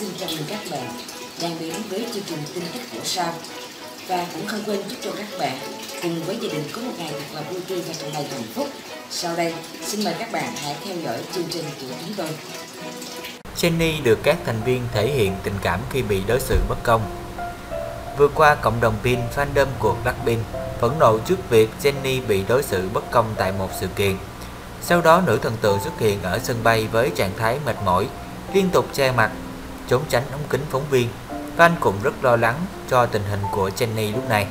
xin chào mừng các bạn đang đến với chương trình tin tức của sao và cũng không quên chúc cho các bạn cùng với gia đình có một ngày thật là vui tươi và tràn đầy hạnh phúc. Sau đây, xin mời các bạn hãy theo dõi chương trình của chúng tôi. Jenny được các thành viên thể hiện tình cảm khi bị đối xử bất công. Vừa qua, cộng đồng pin fandom của Blackpink phẫn nộ trước việc Jenny bị đối xử bất công tại một sự kiện. Sau đó, nữ thần tượng xuất hiện ở sân bay với trạng thái mệt mỏi, liên tục che mặt, trốn tránh ống kính phóng viên. Anh cũng rất lo lắng cho tình hình của Jenny lúc này.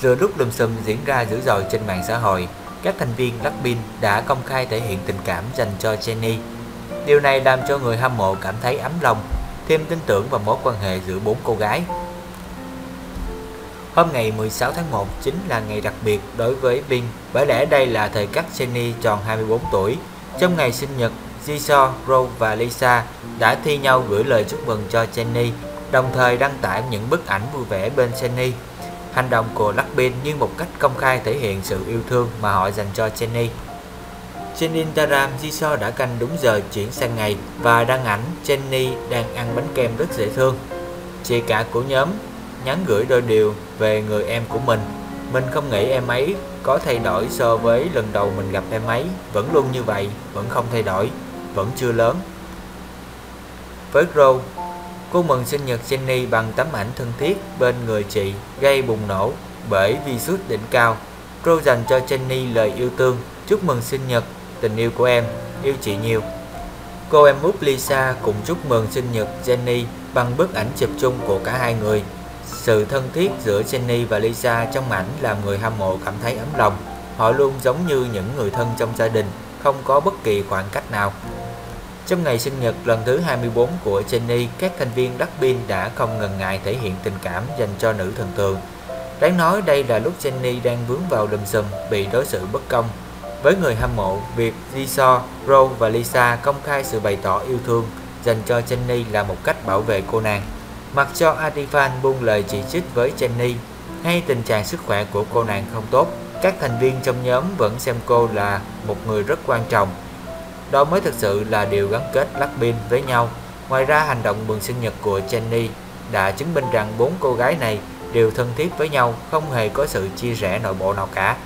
Giữa lúc lùm xùm diễn ra dữ dội trên mạng xã hội, các thành viên Blackpink đã công khai thể hiện tình cảm dành cho Jenny. Điều này làm cho người hâm mộ cảm thấy ấm lòng, thêm tin tưởng vào mối quan hệ giữa bốn cô gái. Hôm ngày 16 tháng 1 chính là ngày đặc biệt đối với Pink bởi lẽ đây là thời khắc Jenny tròn 24 tuổi. Trong ngày sinh nhật, Jisoo, Rose và Lisa đã thi nhau gửi lời chúc mừng cho Jennie, đồng thời đăng tải những bức ảnh vui vẻ bên Jennie. Hành động của Blackpink như một cách công khai thể hiện sự yêu thương mà họ dành cho Jennie. Trên Instagram, Jisoo đã canh đúng giờ chuyển sang ngày và đăng ảnh Jennie đang ăn bánh kem rất dễ thương. Chị cả của nhóm nhắn gửi đôi điều về người em của mình. Mình không nghĩ em ấy có thay đổi so với lần đầu mình gặp em ấy, vẫn luôn như vậy, vẫn không thay đổi, vẫn chưa lớn. Với Rose, Cô mừng sinh nhật Jenny bằng tấm ảnh thân thiết bên người chị gây bùng nổ bởi vì virus đỉnh cao. Rose dành cho Jenny lời yêu thương, chúc mừng sinh nhật, tình yêu của em, yêu chị nhiều. Cô em út Lisa cũng chúc mừng sinh nhật Jenny bằng bức ảnh chụp chung của cả hai người. Sự thân thiết giữa Jenny và Lisa trong ảnh làm người hâm mộ cảm thấy ấm lòng. Họ luôn giống như những người thân trong gia đình, không có bất kỳ khoảng cách nào. Trong ngày sinh nhật lần thứ 24 của Jenny, các thành viên Blackpink đã không ngần ngại thể hiện tình cảm dành cho nữ thần tượng. Đáng nói đây là lúc Jenny đang vướng vào lùm xùm bị đối xử bất công. Với người hâm mộ, việc Jisoo, Ro và Lisa công khai sự bày tỏ yêu thương dành cho Jenny là một cách bảo vệ cô nàng. Mặc cho Adifan buông lời chỉ trích với Jenny, hay tình trạng sức khỏe của cô nàng không tốt, các thành viên trong nhóm vẫn xem cô là một người rất quan trọng đó mới thực sự là điều gắn kết Blackpink với nhau. Ngoài ra, hành động mừng sinh nhật của Jennie đã chứng minh rằng bốn cô gái này đều thân thiết với nhau, không hề có sự chia rẽ nội bộ nào cả.